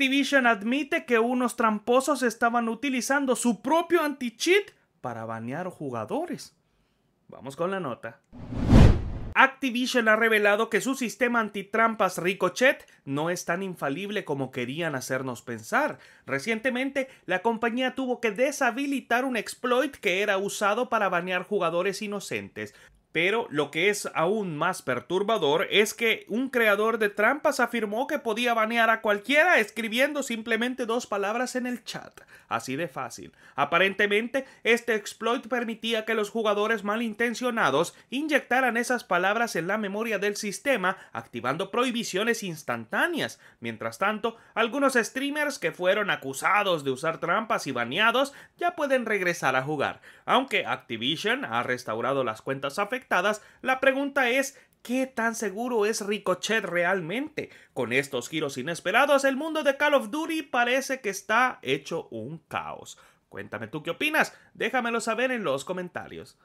Activision admite que unos tramposos estaban utilizando su propio anti-cheat para banear jugadores. Vamos con la nota. Activision ha revelado que su sistema antitrampas Ricochet no es tan infalible como querían hacernos pensar. Recientemente, la compañía tuvo que deshabilitar un exploit que era usado para banear jugadores inocentes. Pero lo que es aún más perturbador es que un creador de trampas afirmó que podía banear a cualquiera escribiendo simplemente dos palabras en el chat. Así de fácil. Aparentemente, este exploit permitía que los jugadores malintencionados inyectaran esas palabras en la memoria del sistema, activando prohibiciones instantáneas. Mientras tanto, algunos streamers que fueron acusados de usar trampas y baneados ya pueden regresar a jugar. Aunque Activision ha restaurado las cuentas afectadas, la pregunta es ¿Qué tan seguro es Ricochet realmente? Con estos giros inesperados, el mundo de Call of Duty parece que está hecho un caos. Cuéntame tú qué opinas, déjamelo saber en los comentarios.